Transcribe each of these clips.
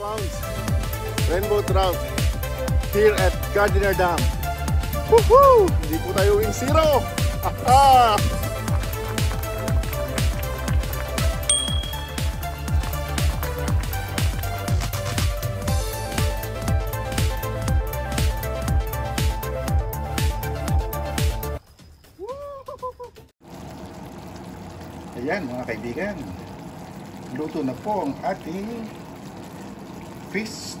pounds rainbow trout here at Gardiner Dam. Woohoo! Hindi po tayo wing zero! Aha! Ayan mga kaibigan, luto na po ang ating fish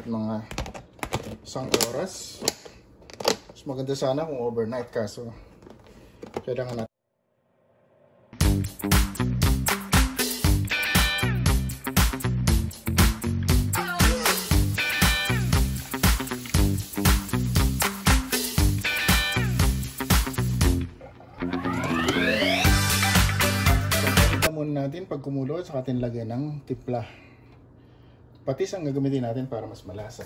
kahit mga isang oras. Mas maganda sana kung overnight kaso kailangan natin. Natin pag kumulo at saka atin lagyan ng tipla. Patis ang gagamitin natin para mas malasa.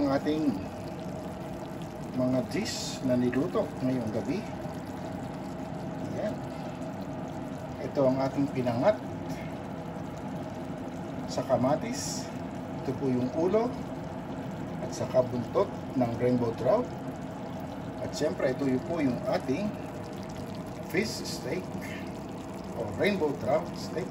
Ang ating mga dish na niluto ngayong gabi. Ayan. Ito ang ating pinangat sa kamatis. Ito po yung ulo at sa kabuntot ng rainbow trout. At siyempre ito yung po yung ating fish steak o rainbow trout steak.